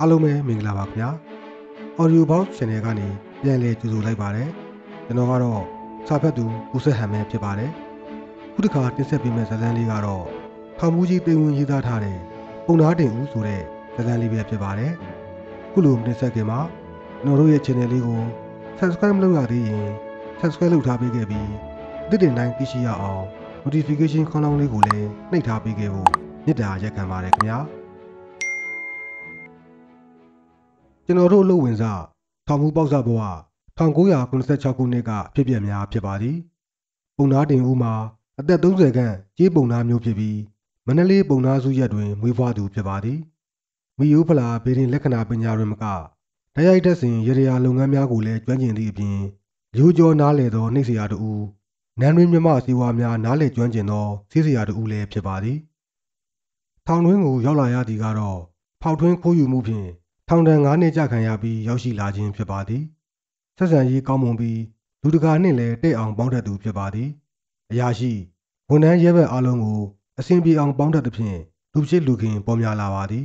အားလုံးပဲမင်္ဂလာပါခင်ဗျာ Audio Box Channel ကနေပြန်လည်ကြိုဆိုလိုက်ပါတယ်ကျွန်တော်ကတော့စာဖတ်သူဦးဆက်ဟန်ပဲဖြစ်ပါတယ်ခုတစ်ခါတင်ဆက်ပေးမယ့်ဇာတ်လမ်းလေးကတော့ထောင်မူကြီးတင်ဝင်ရေးသားထားတဲ့ပုံနာတင်ဦးဆိုတဲ့ဇာတ်လမ်းလေးပဲဖြစ်ပါတယ်ခုလိုတင်ဆက်ခင်မှာကျွန်တော်တို့ရဲ့ channel လေးကို subscribe မလုပ်ရသေးရင် subscribe လုပ်ထားပေးခဲ့ပြီးသစ်တင်တိုင်းသိရှိရအောင် notification ခေါင်းလောင်းလေးကိုလည်းနှိပ်ထားပေးခဲ့ဖို့မေတ္တာရက်ခံပါတယ်ခင်ဗျာ ကျွန်တော်တို့အလုပ်ဝင်စားထောင်မှုပေါက်စားဘဝ1996ခုနှစ်ကအဖြစ်အပျက်များဖြစ်ပါသည်ပုံနာတင်ဦးမှာအသက်30ခန့်ကြီးပုံနာမျိုးဖြစ်ပြီးမန္တလေးပုံနာစုရက်တွင်မွေးဖွားသူဖြစ်ပါသည်မိယိုးဖလာဘေရင်လက္ခဏာပညာတွင်မကတိုက်ရိုက်တက်စဉ်ရေရာလုပ်ငန်းများကိုလည်းကျွမ်းကျင်သည့်အပြင်လူကျော်နားလေသောနှိပ်စရာတူနန်းတွင်မြမစီဝါများနားလေကျွမ်းကျင်သောစီးစရာတူလည်းဖြစ်ပါသည်ထောင်တွင်းကိုရောက်လာရသည်ကတော့ဖောက်ထွင်းခိုးယူမှုဖြင့် ထောင်ဒဏ်9နှစ်ကြာခံရပြီးရောက်ရှိလာခြင်းဖြစ်ပါသည်ဆက်ဆံရေးကောင်းမွန်ပြီးလူတကာနှင့်လည်းတဲ့အောင်ပေါင်းတတ်သူဖြစ်ပါသည်အရာရှိဝန်ထမ်းရဲဘက်အားလုံးကိုအစဉ်ပြေအောင်ပေါင်းတတ်သဖြင့်လူချစ်လူခင်ပေါ်များလာပါသည်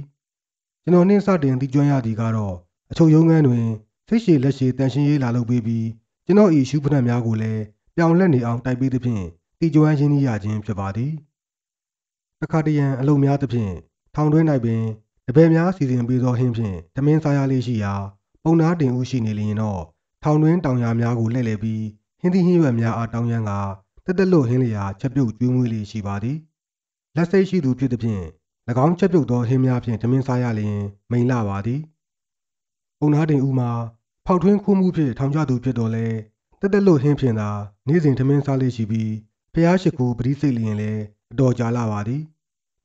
ကျွန်တော်နှင်းစတင်သိကျွမ်းရသည်ကတော့အချုပ်ရုံးခန်းတွင်စိတ်ရှည်လက်ရှည်တန်ရှင်းရေးလာလုပ်ပေးပြီးကျွန်တော်ဤရှုဖနက်များကိုလည်းပြောင်းလဲနေအောင်တိုက်ပေးသဖြင့်သိကျွမ်းရင်းနှီးရခြင်းဖြစ်ပါသည်တစ်ခါတရံအလုံများသဖြင့်ထောင်တွင်း၌ပင် တပည့်များစီစဉ်ပေးသောဟင်းဖြင့်တမင်းစားရလေးရှိရာပုံနာတင်ဦးရှိနေလျင်တော့ထောင်တွင်းတောင်ယာများကိုလှည့်လည်ပြီးဟင်းသီးဟင်းရွက်များအားတောင်းရန်ကတက်တက်လို့ဟင်းလျာချက်ပြုတ်ကျွေးမွေးလေးရှိပါသည်လက်စိတ်ရှိသူဖြစ်သည်ဖြင့်၎င်းချက်ပြုတ်သောဟင်းများဖြင့်တမင်းစားရလျင်မိန်လာပါသည်ပုံနာတင်ဦးမှာဖောက်ထွင်းခိုးမှုဖြင့်ထောင်ကျသူဖြစ်တော်လဲတက်တက်လို့ဟင်းဖြင့်သာနေ့စဉ်တမင်းစားလေးရှိပြီးဖျားရှိခိုးပရိစိတ်လျင်လည်းအတော်ကြာလာပါသည်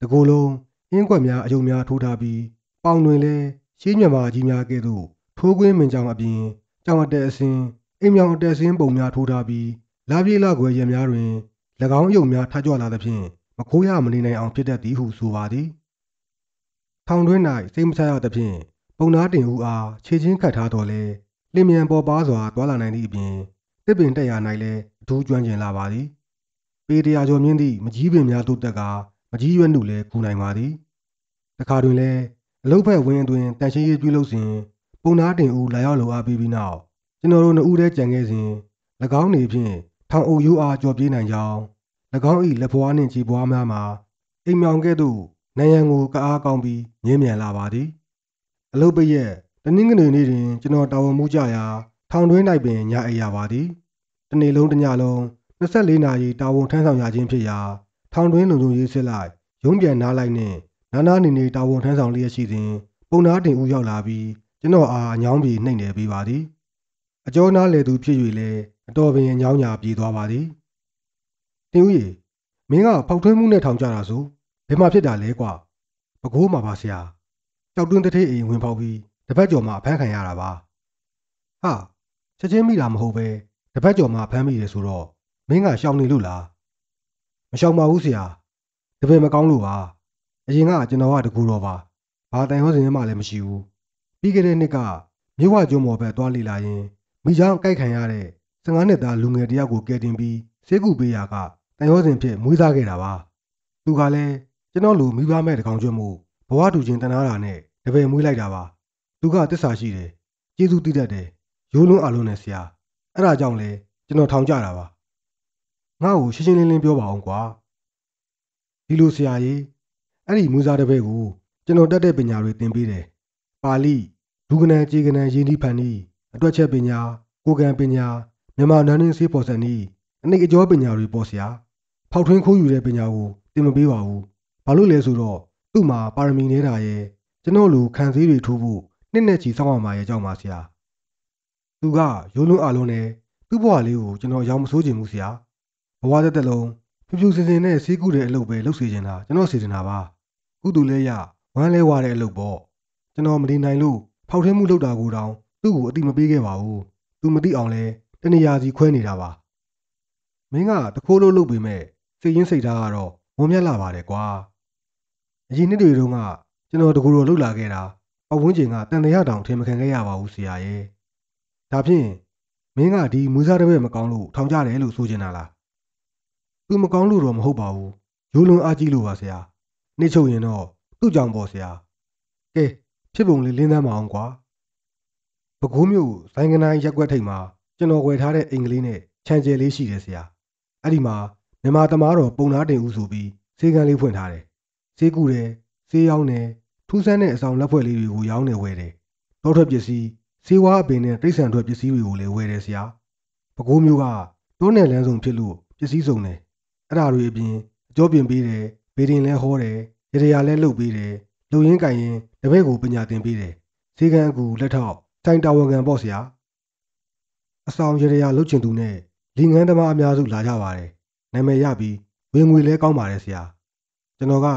တကိုယ်လုံး အင်းကွက်များအယုံများထိုးထားပြီးပေါင်တွင်လည်းရှေးမြမာကြီးများကဲ့သို့ထိုးကွင်းမင်ကြောင်အပြင်ကြောင်အတဲအစင်းအိမ်မြောင်အတဲစင်းပုံများထိုးထားပြီးလာပြေးလာခွေရများတွင်၎င်းအယုံများထကြွလာသဖြင့်မခိုးရမနေနိုင်အောင်ဖြစ်တတ်သည်ဟုဆိုပါသည်ထောင်တွင်း၌စိတ်မချရသဖြင့်ပုံနာတင်ဦးအားခြေချင်းခတ်ထားတော်လဲလင်မြန်ပေါ်ပါစွာတွာလာနိုင်သည့်အပြင်တစ်ပင်တက်ရ၌လည်းအထူးကျွမ်းကျင်လာပါသည်ပေတရာကျော်မြင့်သည့်မကြီးပင်များတို့တက်က မကြီးရွက်နှုလည်းကူနိုင်ပါသည်တခါတွင်လည်းအလုတ်ဖက်ဝင်းအတွင်တန်ရှင်းရေးပြုလုပ်စဉ်ပုံနာတင်ဦးလာရောက်လိုအားပေးပြီးနောက်ကျွန်တော်တို့နှစ်ဦးတည်းကြံခဲ့စဉ်၎င်းနေဖြင့်ထောင်အုပ်ရိုးအားကြော်ပြေးနိုင်ကြောင်း၎င်း၏လက်ဖွားနှင့်ခြေပွားများမှာအိမ်မြောင်ကဲ့သို့နိုင်ရန်ကိုကအားကောင်းပြီးငင်းမြန်လာပါသည်အလုတ်ပရက်တနင်္ဂနွေနေ့တွင်ကျွန်တော်တာဝန်မှုကြရာထောင်တွင်း၌ပင်ညအိပ်ရပါသည်တနေ့လုံးတစ်ညလုံး24နာရီတာဝန်ထမ်းဆောင်ရခြင်းဖြစ်ရာ ထောင်တွင်းလုံခြုံရေးစစ်လိုက်ရုံးပြန်နားလိုက်နှင့်နာနာနေနေတာဝန်ထမ်းဆောင်လျက်ရှိစဉ်ပုံနာတင်ဦးရောက်လာပြီးကျွန်တော်အားအညောင်းပြေနှိမ့်နေပေးပါသည်အကျော်နားလေသူဖြစ်၍လည်းအတော်ပင်အညောင်းညာပြေးသွားပါသည်တင်ဦးရေမင်းကဖောက်ထွင်းမှုနဲ့ထောင်ကြတာဆိုဘယ်မှာဖြစ်တာလဲကွာပကိုးမှာပါဆရာကြောက်တွင်းတစ်ထေးအိမ်ဝင်ပေါက်ပြီးတပတ်ကျော်မှအဖမ်းခံရတာပါဟာချက်ချင်းမိတာမဟုတ်ပဲတပတ်ကျော်မှဖမ်းမိတယ်ဆိုတော့မင်းကရှောင်နေလို့လား မရှောင်ပါဘူးဆရာတပည့်မကောင်းလို့ပါအရင်ကကျွန်တော်ကတကူတော်ပါဘာတိုင်ဟောစင်းမှလည်းမရှိဘူးပြီးခဲ့တဲ့နှစ်ကမြို့ဝကျွန်းပေါ်ဘက်သွားလေလာရင်မိချောင်းကြိုက်ခံရတဲ့15နှစ်သားလူငယ်တယောက်ကိုကယ်တင်ပြီးဆေးကုပေးရာကတိုင်ဟောစင်ဖြစ်မွေးစားခဲ့တာပါသူကလည်းကျွန်တော်လူမိဘမဲ့တကောင်ကျွတ်မှုဘဝတူချင်းတနာတာနဲ့တပည့်မွေးလိုက်တာပါသူကတစ္ဆာရှိတယ်ကျေးဇူးတည်တတ်တယ်ရိုးလုံးအလုံးနဲ့ဆရာအဲ့ဒါကြောင့်လေကျွန်တော်ထောင်ကြတာပါ ငါ့ကိုရှင်းရှင်းလင်းလင်းပြောပါအောင်ကွာဒီလိုဆရာကြီးအဲ့ဒီမူစားတစ်ပည့်ကိုကျွန်တော်တက်တဲ့ပညာတွေသင်ပေးတယ်ပါဠိဒုက္ကနံကြေကနံယင်းဒီဖန်နီအတွက်ချက်ပညာကိုကံပညာမြန်မာနန်းရင်းဆေးပေါ်စံနီအနိတ်အကျော်ပညာတွေပေါ့ဆရာဖောက်ထွင်းခိုးယူတဲ့ပညာကိုသင်မပေးပါဘူးဘာလို့လဲဆိုတော့သူ့မှာပါရမီနေတာရဲ့ကျွန်တော်လူခံစည်းတွေထိုးဖို့နှစ်နဲ့ချီစောင့်ရမှာရဲ့အကြောင်းပါဆရာသူကရိုးလုံးအလုံးနဲ့သူ့ဘဝလေးကိုကျွန်တော်ရောင်မစိုးချင်ဘူးဆရာ ဘဝသက်သက်လုံးဖြူဖြူစင်စင်နဲ့စီးကူးတဲ့အလုပ်ပဲလုပ်စေချင်တာကျွန်တော်စီစဉ်တာပါကုသူလဲရဝမ်းလဲဝါတဲ့အလုပ်ပေါ့ကျွန်တော်မနေနိုင်လို့ဖောက်ထွင်းမှုလုပ်တာကိုတောင်သူ့ကိုအတိမပေးခဲ့ပါဘူးသူမသိအောင်လဲတနေရာစီခွဲနေတာပါမင်းကတခိုးလို့လုပ်ပေမဲ့စိတ်ရင်းစိတ်ထားကတော့ဝန်းမြတ်လာပါတယ်ကွာအရင်နှစ်တွေတုန်းကကျွန်တော်တကူတော်လှုပ်လာခဲ့တာပဝန်းကျင်ကတန်တရားတောင်ထင်မခံခဲ့ရပါဘူးဆရာရဲ့ဒါဖြင့်မင်းကဒီမူစားတစ်ပည့်မကောင်းလို့ထောင်ကြတယ်လို့ဆိုချင်တာလား သူမကောင်းလို့တော့မဟုတ်ပါဘူးရိုးလွန်အားကြီးလို့ပါဆရာနှိမ့်ချုပ်ရင်တော့သူ့ကြောင့်ပေါ့ဆရာကဲဖြဖြစ်ပုံလေးလင်းသမ်းမအောင်ကွာပဲခူးမြို့ဇိုင်းကနိုင်ရက်ကွက်ထိပ်မှာကျွန်တော်ဝယ်ထားတဲ့အင်္ဂလိပ်နဲ့ခြံကျယ်လေးရှိတယ်ဆရာအဲ့ဒီမှာမြန်မာသမားတော်ပုံနာတင်ဦးဆိုပြီးဈေးကန်းလေးဖွင့်ထားတယ်ဈေးကူတယ်ဈေးရောင်းတယ်ထူးဆန်းတဲ့အဆောင်လက်ဖွဲ့လေးတွေကိုရောင်းနေဝယ်တယ်တောထွက်ပစ္စည်းဈေးဝါးအပင်နဲ့တိရစ္ဆာန်ထွက်ပစ္စည်းတွေကိုလည်းဝယ်တယ်ဆရာပဲခူးမြို့ကတိုးနယ်လန်းဆောင်ဖြစ်လို့ပစ္စည်းစုံတယ် အဲ့ဒါတွေအပြင်အကျော်ပြင်ပေးတယ်ဗေဒင်လဲဟောတယ်ရရရာလဲလုပ်ပေးတယ်လူရင်းကင်ရင်တပည့်ကိုပညာသင်ပေးတယ်ဈေးကန်းအကူလက်ထောက်တိုင်တာဝန်ခံပေါ့ဆရာအဆောင်ရရရာလုပ်ချင်သူနဲ့လီငန်းသမားအများစုလာကြပါတယ်နာမည်ရပြီးဝင်ငွေလဲကောင်းပါတယ်ဆရာကျွန်တော်က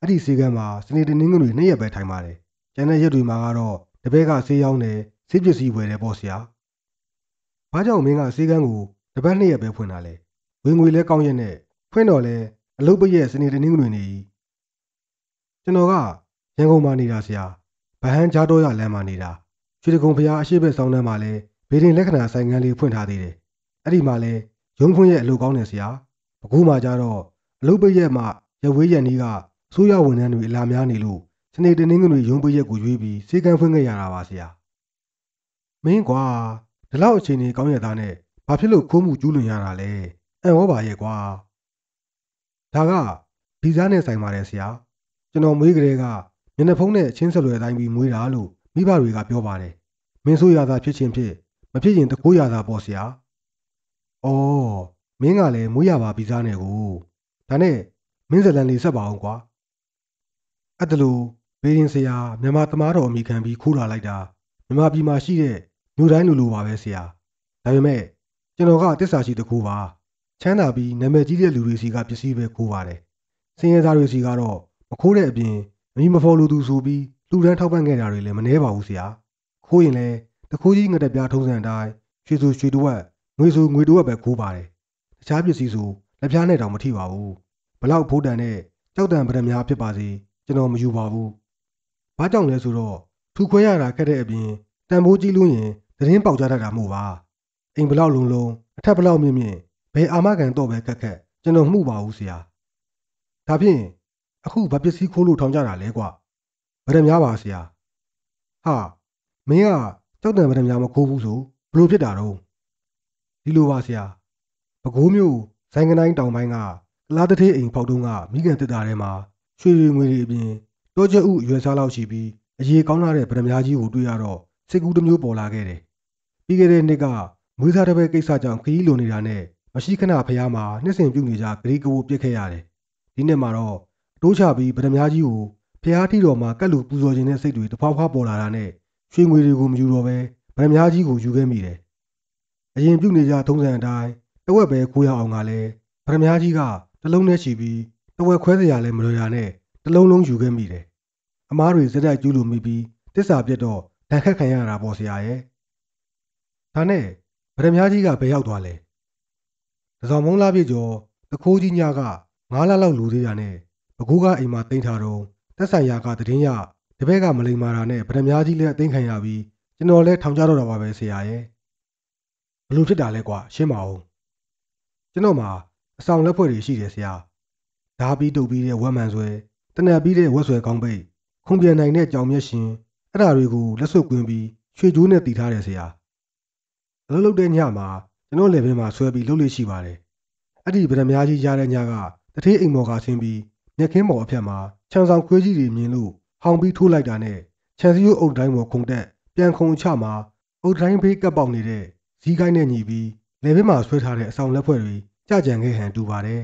အဲ့ဒီဈေးကန်းမှာစနေတနင်္ဂနွေနေ့ရက်ပဲထိုင်ပါတယ်ကျန်တဲ့ရက်တွေမှာကတော့တပည့်ကဈေးရောင်းတယ်ဈေးပစ္စည်းဝယ်တယ်ပေါ့ဆရာဘာကြောင့်မင်းကဈေးကန်းကိုတပတ်နှစ်ရက်ပဲဖွင့်တာလဲဝင်ငွေလဲကောင်းရက်နဲ့ ဖွင့်တော့လဲအလုပ်ပရက်စနေတနင်္ဂနွေနေ့ကြီးကျွန်တော်ကရန်ကုန်မှာနေတာဆရာဗဟန်းကြားတော့ရလမ်းမှာနေတာရွှေတကုံဖျားအရှိဘက်ဆောင်တန်းမှာလဲဗေဒင်လက္ခဏာဆိုင်ငန်းလေးဖွင့်ထားသေးတယ်အဲ့ဒီမှာလဲရုံးဖွင့်ရဲ့အလုပ်ကောင်းတယ်ဆရာအခုမှကြတော့အလုပ်ပရက်မှာရဝေးရန်ကြီးကဆိုးရဝန်ထမ်းတွေအလာများနေလို့စနေတနင်္ဂနွေရုံးပရက်ကိုရွေးပြီးစေကန်းဖွင့်ခဲ့ရတာပါဆရာမင်းကွာဒီလောက်အချိန်ကြီးကောင်းရသားနဲ့ဘာဖြစ်လို့ခိုးမှုကျူးလွန်ရတာလဲအံ့ဩပါရဲ့ကွာ ဒါကဗီဇာနဲ့ဆိုင်ပါတယ်ဆရာကျွန်တော်မွေးကလေးကမျက်နှာဖုံးနဲ့ချင်းဆက်လွယ်တိုင်းပြီးမွေးတာလို့မိဘတွေကပြောပါတယ်မင်းဆိုရတာဖြစ်ချင်းဖြစ်မဖြစ်ရင်တကိုးရတာပေါ့ဆရာအော်မင်းကလည်းမွေးရပါဗီဇာနဲ့ကိုဒါနဲ့မင်းဇလန်လေးဆက်ပါအောင်ကွာအဲ့ဒါလို့ဘေးရင်ဆရာမြန်မာသမားတော်အမိခံပြီးခိုးလာလိုက်တာမြန်မာပြည်မှာရှိတဲ့ညိုတိုင်းလူလိုပါပဲဆရာဒါပေမဲ့ကျွန်တော်ကတစ္ဆာရှိတကူပါ ချမ်းသာပြီးနာမည်ကြီးတဲ့လူတွေစီကပစ္စည်းပဲခိုးပါတယ်စင်ရသားတွေစီကတော့မခိုးတဲ့အပြင်အမိမဖော်လို့သူဆိုပြီးလူတန်းထောက်ပံ့ခဲ့တာတွေလည်းမနှဲပါဘူးဆရာခိုးရင်လည်းတခိုးကြီးငတက်ပြားထုံးစံအတိုင်းရွှေဆိုရွှေတဝက်ငွေဆိုငွေတဝက်ပဲခိုးပါတယ်တခြားပစ္စည်းဆိုလက်ပြားနဲ့တောင်မထိပါဘူးဘလောက်ဖိုးတန်တဲ့ကြောက်တံပဒများဖြစ်ပါစေကျွန်တော်မယူပါဘူးဘာကြောင့်လဲဆိုတော့ထူခွဲရတာခက်တဲ့အပြင်တန်ဖိုးကြီးလို့ရင်သတင်းပေါက်ကြတတ်တာမို့ပါအိမ်ဘလောက်လုံးလုံးအထက်ဘလောက်မြင့်မြင့် ဘယ်အာမခံတော့ပဲခက်ခက်ကျွန်တော်မှုပါဘူးဆရာဒါဖြင့်အခုဗပစ္စည်းခိုးလို့ထောင်ကြတာလဲကွဗရမများပါဆရာဟာမင်းကကြောက်တံဗရမများမခိုးဘူးဆိုဘလို့ဖြစ်တာတော့ဒီလိုပါဆရာပဲခူးမျိုးဇိုင်းကတိုင်းတောင်ပိုင်းကလာတထေးအိမ်ဖောက်တုံးကမိခင်တက်တာထဲမှာရွှေတွေငွေတွေအပြင်တောကျဥရွယ်စားလောက်ရှိပြီးအရေးကောင်းလာတဲ့ဗရမများကြီးကိုတွေ့ရတော့စိတ်ကူးတစ်မျိုးပေါ်လာခဲ့တယ်ပြီးခဲ့တဲ့နှစ်ကမွေးစားတစ်ပဲကိစ္စကြောင့်ခရီးလိုနေတာနဲ့ မရှိခဏဖျားမှာနှစ်စဉ်ပြုတ်နေကြဂရီကဝပြစ်ခဲ့ရတယ်ဒီနှစ်မှာတော့အတိုးချပြီးဗရမများကြီးကိုဖျားထီတော်မှာကတ်လူပူဇော်ခြင်းတဲ့စိတ်တွေတဖွာဖွာပေါ်လာတာနဲ့ရွှေငွေတွေကိုမယူတော့ပဲဗရမများကြီးကိုယူခဲ့မိတယ်အရင်ပြုတ်နေကြထုံးစံအတိုင်းတဝက်ပဲကိုရအောင်ကလည်းဗရမများကြီးကတလုံးနဲ့ချီပြီးတဝက်ခွဲစရာလည်းမလွယ်ရနဲ့တလုံးလုံးယူခဲ့မိတယ်အမားတွေစက်တိုက်ကျူးလို့မိပြီးတစ္ဆာပြတ်တော့တန်ခတ်ခံရတာပေါ့ဆရာရဲ့ဒါနဲ့ဗရမများကြီးကဘယ်ရောက်သွားလဲ တစောင်းမုံလာပြည့်ကျော်တခိုးကြီးညက9လလောက်လူသေးတာနဲ့ဘကူကအိမ်မှာတိမ့်ထားတော့တက်ဆိုင်ရာကတည်င်းရတပည့်ကမလိမ္မာတာနဲ့ဗရမများကြီးလည်းအသိခံရပြီးကျွန်တော်လည်းထောင်ကြတော့တာပါပဲဆရာရဲ့ဘလို့ဖြစ်တာလဲကွာရှင်းပါဦးကျွန်တော်မှာအဆောင်လက်ဖွဲ့တွေရှိတယ်ဆရာဓာပြီးတုပ်ပြီးတဲ့ဝက်မှန်ဆွဲတနက်ပြီးတဲ့ဝက်ဆွဲကောင်းပိတ်ခုံပြန်နိုင်တဲ့ကြောင်မျက်ရှင်အဲ့ဓာတွေကိုလက်စွပ်ကွင်းပြီးရွှေကြိုးနဲ့တီထားတယ်ဆရာအလုပ်လုပ်တဲ့ညမှာ ကျွန်တော်လည်းဘင်းမှာဆွဲပြီးလှုပ်လို့ရှိပါတယ်အဲ့ဒီဗရမများကြီးရတဲ့ညကတထေးအိမ်မော်ကဆင်းပြီးမြက်ခင်းပေါ်အဖက်မှာခြံဆောင်ခွေးကြီးတွေမြင်လို့ဟောင်ပြီးထိုးလိုက်တာနဲ့ခြံစည်းရိုးအုပ်တိုင်းပေါ်ခုန်တက်ပြန်ခုန်ချမှာအုပ်တိုင်းဖေးကပ်ပေါက်နေတဲ့ဇီးကိုင်းနဲ့ညီပြီးလေဘင်းမှာဆွဲထားတဲ့အဆောင်လက်ဖွဲ့တွေကြကြံခဲ့ဟန်တူပါတယ်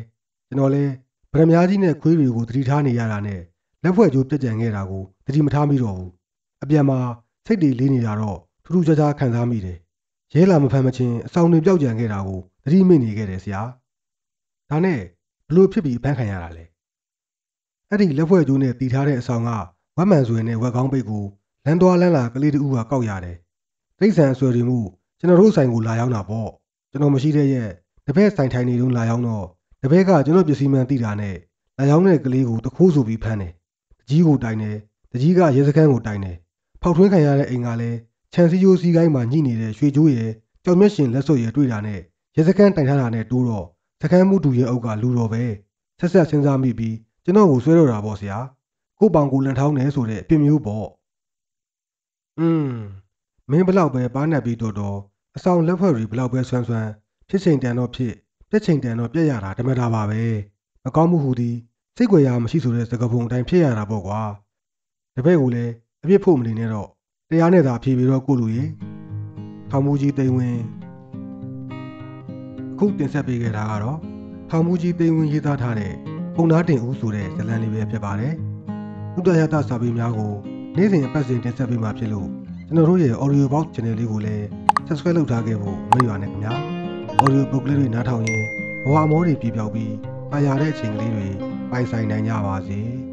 ကျွန်တော်လည်းဗရမများကြီးနဲ့ခွေးတွေကိုတတိထားနေရတာနဲ့လက်ဖွဲ့ကျိုးပြက်ကြံခဲ့တာကိုတတိမထားမိတော့ဘူးအပြန်မှာစိတ်တွေလေးနေတာတော့ထူးထူးခြားခြားခံစားမိတယ် ရဲလာမဖမ်းမချင်းအဆောင်တွေပျောက်ကြံခဲ့တာကိုတတိမိနေခဲ့တယ်ဆရာဒါနဲ့ဘလို့ဖြစ်ပြီးဖမ်းခံရတာလဲအဲ့ဒီလက်ဖွဲ့ကျိုးနဲ့တီထားတဲ့အဆောင်ကဝက်မှန်ဆွေနဲ့ဝက်ကောင်းပိတ်ကိုလမ်းသွားလမ်းလာကလေးတူကကောက်ရတယ်တိတ်ဆန်အဆွေတွေမှုကျွန်တော်တို့ဆိုင်ကိုလာရောက်တာပေါ့ကျွန်တော်မရှိတဲ့ရက်တပည့်ဆိုင်ထိုင်နေတုန်းလာရောက်တော့တပည့်ကကျွန်တော်ပစ္စည်းမှန်တိတာနဲ့လာရောက်တဲ့ကလေးကိုတခိုးဆိုပြီးဖမ်းတယ်တကြီးကိုတိုင်တယ်တကြီးကရဲစခန်းကိုတိုင်တယ်ဖောက်ထွင်းခံရတဲ့အိမ်ကလည်း ခြံစည်းရိုးစည်းကိုင်းမှာညှိနေတဲ့ရွှေကြိုးရယ်ကြောင်မျက်ရှင်လက်စွပ်ရယ်တွေ့တာနဲ့ရဲစခန်းတိုင်ထားတာနဲ့တိုးတော့စခန်းမှုတူရဲ့အုပ်ကလူတော်ပဲဆက်ဆက်စဉ်းစားမိပြီးကျွန်တော်ကိုဆွဲတော့တာပေါ့ဆရာကိုပောင်ကိုလန်ထောင်းနေဆိုတဲ့အပြစ်မျိုးပေါ့อืมမင်းဘလောက်ပဲပါးနှက်ပြီးတော့တော့အဆောင်လက်ဖွဲ့တွေဘလောက်ပဲဆွမ်းဆွမ်းဖြစ်ချိန်တန်တော့ဖြစ်ပြက်ချိန်တန်တော့ပြက်ရတာဓမ္မတာပါပဲမကောင်းမှုဟူသည်စိတ်ကြွယ်ရာမရှိဆိုတဲ့စကားပုံအတိုင်းဖြစ်ရတာပေါ့ကွာတပည့်ကိုလည်းအပြစ်ဖို့မနေနဲ့တော့ တရားနဲ့သာဖြေပြီးတော့ကိုလူရေထောင်မူကြီးတိမ်ဝင်အခုတင်ဆက်ပေးခဲ့တာကတော့ထောင်မူကြီးတိမ်ဝင်ရေးသားထားတဲ့ပုံနာတင်ဦးဆိုတဲ့ဇာတ်လမ်းလေးပဲဖြစ်ပါတယ်ဥဒ္ဒယတစာပေများကိုနေ့စဉ်အပတ်စဉ်တင်ဆက်ပေးမှာဖြစ်လို့ကျွန်တော်တို့ရဲ့ audio box channel လေးကိုလည်း subscribe လုပ်ထားခဲ့ဖို့မလွယ်ပါနဲ့ခင်ဗျာ audio book လေးတွေနားထောင်ရင်ဘဝအမောတွေပြပြောက်ပြီးပါရတဲ့အချိန်ကလေးတွေပိုင်ဆိုင်နိုင်ကြပါစေ။